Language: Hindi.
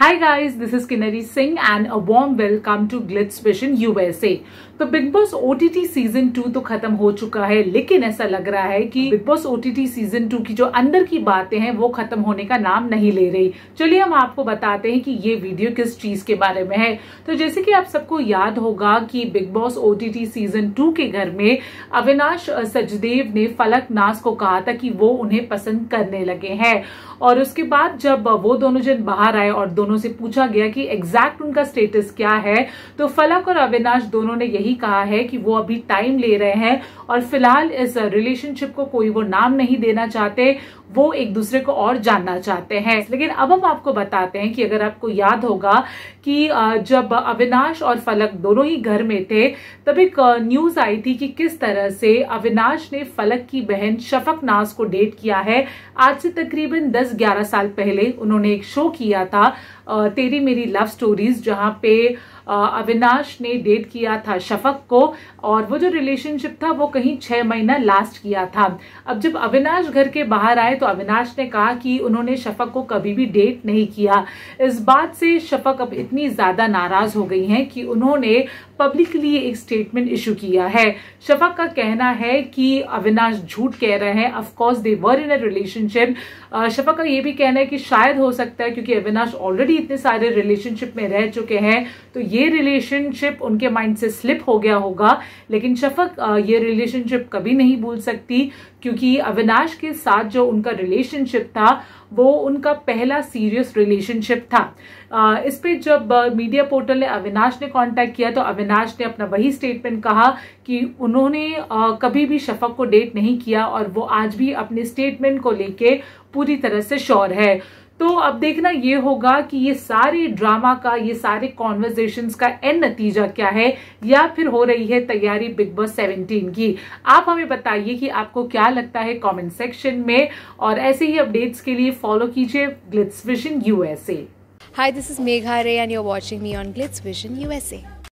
Hi guys, this is Kinnari Singh and a warm welcome to Glitz Vision USA. तो Bigg Boss OTT season two तो खत्म हो चुका है लेकिन ऐसा लग रहा है कि Bigg Boss OTT season two की जो अंदर की बातें हैं वो खत्म होने का नाम नहीं ले रही। चलिए हम आपको बताते हैं कि ये वीडियो किस चीज़ के बारे में है। तो जैसे कि आप सबको याद होगा कि Bigg Boss OTT season two के घर में अविनाश सचदेव ने फलक नास को कहा था कि वो उन्हें पसंद करने लगे हैं। और उसके बाद जब वो दोनों जन बाहर आए और दोनों से पूछा गया कि एग्जैक्ट उनका स्टेटस क्या है। तो फलक और अविनाश दोनों ने यही कहा है कि वो अभी टाइम ले रहे हैं और फ़िलहाल इस रिलेशनशिप को कोई वो नाम नहीं देना चाहते, वो एक दूसरे को और जानना चाहते हैं। लेकिन अब हम आपको बताते हैं कि अगर आपको याद होगा कि जब अविनाश और फलक दोनों ही घर में थे, तब एक न्यूज़ आई थी कि किस तरह से अविनाश ने फलक की बहन शफक नाज को डेट किया है। आज से तकरीबन 10-11 साल पहले उन्होंने एक शो किया था तेरी मेरी लव स्टोरीज जहाँ पे अविनाश ने डेट किया था शफक को, और वो जो रिलेशनशिप था, वो कहीं छह महीना लास्ट किया था। अब जब अविनाश घर के बाहर आए तो अविनाश ने कहा कि उन्होंने शफक को कभी भी डेट नहीं किया। इस बात से शफक अब इतनी ज़्यादा नाराज़ हो गई हैं कि उन्होंने पब्लिकली एक स्टेटमेंट इशू किया है। शफक का कहना है कि अविनाश झूठ कह रहे हैं। Of course they were in a relationship Shafaq का ये भी कहना है कि शायद हो सकता है क्योंकि अविनाश ऑलरेडी इतने सारे रिलेशनशिप में रह चुके हैं तो ये रिलेशनशिप उनके माइंड से स्लिप हो गया होगा। लेकिन शफक ये रिलेशनशिप कभी नहीं भूल सकती, क्योंकि अविनाश के साथ जो उनका रिलेशनशिप था, वो उनका पहला सीरियस रिलेशनशिप था। इस पे जब मीडिया पोर्टल ने अविनाश ने कांटेक्ट किया तो अविनाश ने अपना वही स्टेटमेंट कहा कि उन्होंने कभी भी शफक को डेट नहीं किया और वो आज भी अपने स्टेटमेंट को लेके पूरी तरह से श्योर है। तो अब देखना ये होगा कि ये सारे ड्रामा का ये सारे कॉन्वर्जेशन का एंड नतीजा क्या है या फिर हो रही है तैयारी बिग बॉस 17 की आप हमें बताइए कि आपको क्या लगता है कमेंट सेक्शन में और ऐसे ही अपडेट्स के लिए फॉलो कीजिए Glitz Vision USA Hi, this is Megha Ray and you're watching me on Glitz Vision USA.